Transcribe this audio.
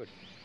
good.